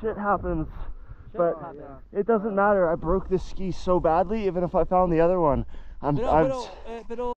shit happens. But it doesn't matter. I broke this ski so badly. Even if I found the other one, I'm. Pero, I'm pero, eh, pero